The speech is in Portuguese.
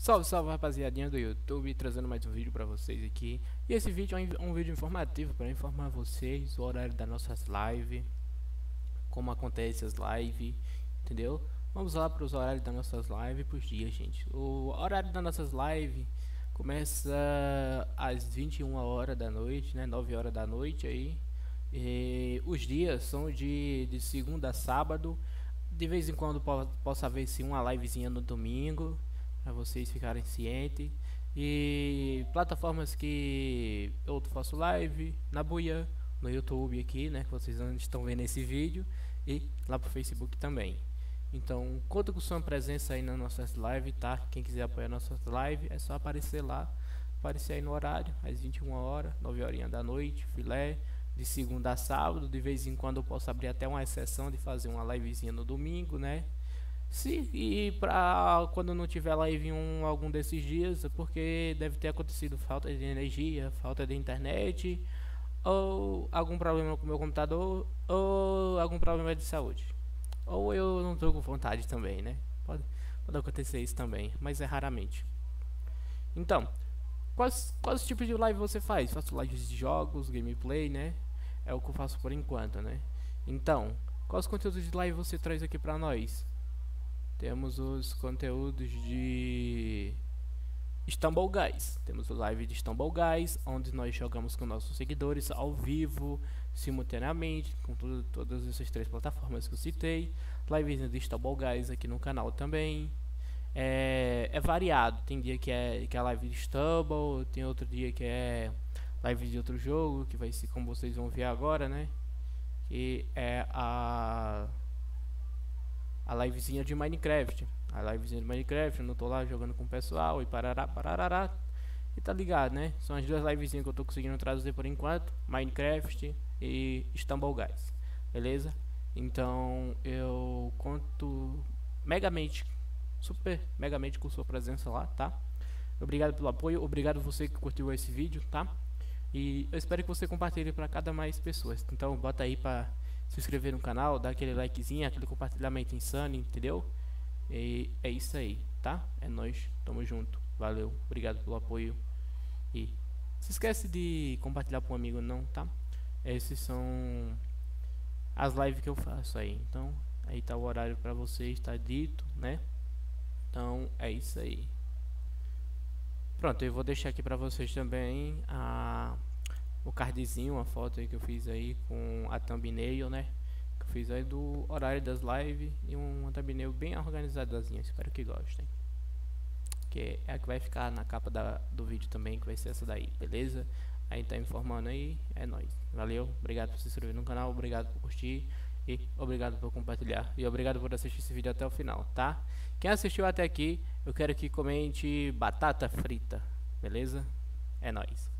Salve, salve rapaziadinha do YouTube, trazendo mais um vídeo pra vocês aqui. E esse vídeo é um vídeo informativo para informar vocês o horário das nossas lives Como acontece as lives, entendeu? Vamos lá para os horários das nossas lives por dia, gente. O horário das nossas lives começa às 21 horas da noite, né? 9 horas da noite aí. E Os dias são de, de segunda a sábado. De vez em quando possa haver sim uma livezinha no domingo para vocês ficarem cientes. E plataformas que eu faço live, na Buia, no YouTube aqui, né, que vocês estão vendo esse vídeo, e lá pro Facebook também. Então, conta com sua presença aí nas nossas lives, tá? Quem quiser apoiar nossas lives, é só aparecer lá, aparecer aí no horário, às 21 horas, 9 horinhas da noite, filé, de segunda a sábado, de vez em quando eu posso abrir até uma exceção de fazer uma livezinha no domingo, né? Se, e para quando não tiver live em um, algum desses dias, é porque deve ter acontecido falta de energia, falta de internet, ou algum problema com o meu computador, ou algum problema de saúde. Ou eu não estou com vontade também, né? Pode, pode acontecer isso também, mas é raramente. Então, quais, quais tipos de live você faz? Faço lives de jogos, gameplay, né? É o que eu faço por enquanto, né? Então, quais conteúdos de live você traz aqui pra nós? Temos os conteúdos de Istanbul Guys. Temos o live de Istanbul Guys, onde nós jogamos com nossos seguidores ao vivo, simultaneamente, com tudo, todas essas três plataformas que eu citei. Live de Istanbul Guys aqui no canal também. É, é, variado, tem dia que é, que é live de Istanbul, tem outro dia que é live de outro jogo, que vai ser como vocês vão ver agora, né? Que é a a livezinha de Minecraft. A livezinha de Minecraft, eu não tô lá jogando com o pessoal e parará, parará. E tá ligado, né? São as duas livezinhas que eu tô conseguindo trazer por enquanto. Minecraft e Istanbul Guys. Beleza? Então eu conto megamente, super megamente com sua presença lá, tá? Obrigado pelo apoio, obrigado você que curtiu esse vídeo, tá? E eu espero que você compartilhe para cada mais pessoas. Então bota aí para se inscrever no canal, dar aquele likezinho, aquele compartilhamento insano, entendeu? E é isso aí, tá? É nóis, tamo junto, valeu, obrigado pelo apoio e se esquece de compartilhar com um amigo não, tá? Esses são as lives que eu faço aí, então aí tá o horário para vocês, tá dito, né? Então é isso aí. Pronto, eu vou deixar aqui para vocês também a o cardzinho, uma foto aí que eu fiz aí com a thumbnail, né? Que eu fiz aí do horário das lives e uma thumbnail bem organizadazinha, espero que gostem. Que é a que vai ficar na capa da, do vídeo também, que vai ser essa daí, beleza? Aí tá informando aí, é nóis. Valeu, obrigado por se inscrever no canal, obrigado por curtir e obrigado por compartilhar. E obrigado por assistir esse vídeo até o final, tá? Quem assistiu até aqui, eu quero que comente batata frita, beleza? É nóis.